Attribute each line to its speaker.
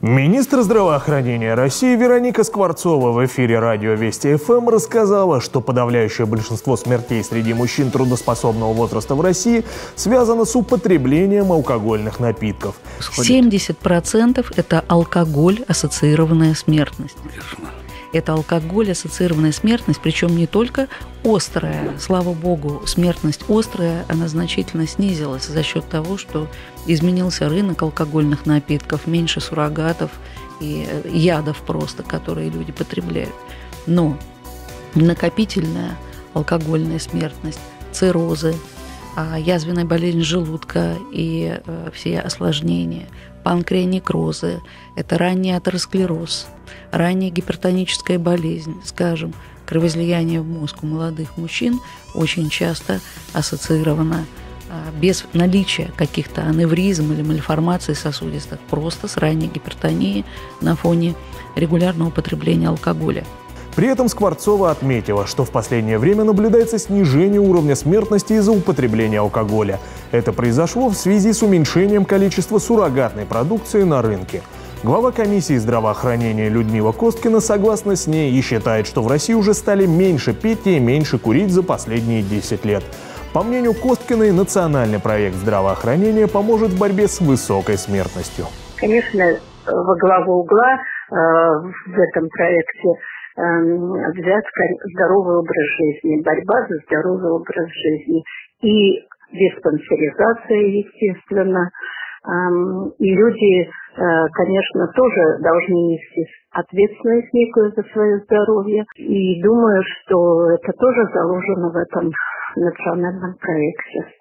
Speaker 1: Министр здравоохранения России Вероника Скворцова в эфире радио Вести ФМ рассказала, что подавляющее большинство смертей среди мужчин трудоспособного возраста в России связано с употреблением алкогольных напитков.
Speaker 2: 70% это алкоголь, ассоциированная смертность. Это алкоголь, ассоциированная смертность, причем не только острая. Слава богу, смертность острая, она значительно снизилась за счет того, что изменился рынок алкогольных напитков, меньше суррогатов и э, ядов просто, которые люди потребляют. Но накопительная алкогольная смертность, циррозы, а, язвенная болезнь желудка и э, все осложнения, панкреонекрозы, это ранний атеросклероз, ранняя гипертоническая болезнь, скажем, кровоизлияние в мозг у молодых мужчин очень часто ассоциировано а, без наличия каких-то аневризм или мальформаций сосудистых, просто с ранней гипертонией на фоне регулярного употребления алкоголя.
Speaker 1: При этом Скворцова отметила, что в последнее время наблюдается снижение уровня смертности из-за употребления алкоголя. Это произошло в связи с уменьшением количества суррогатной продукции на рынке. Глава комиссии здравоохранения Людмила Косткина согласна с ней и считает, что в России уже стали меньше пить и меньше курить за последние 10 лет. По мнению Косткиной, национальный проект здравоохранения поможет в борьбе с высокой смертностью.
Speaker 3: Конечно, во главу угла э, в этом проекте э, взят здоровый образ жизни, борьба за здоровый образ жизни и диспансеризация, естественно. Э, и люди, э, конечно, тоже должны нести ответственность некую за свое здоровье. И думаю, что это тоже заложено в этом национальном проекте.